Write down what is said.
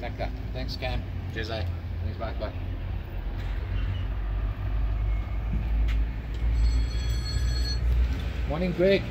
Take that. Thanks, Cam. Cheers, eh? Thanks, bye. Bye. Morning, Greg.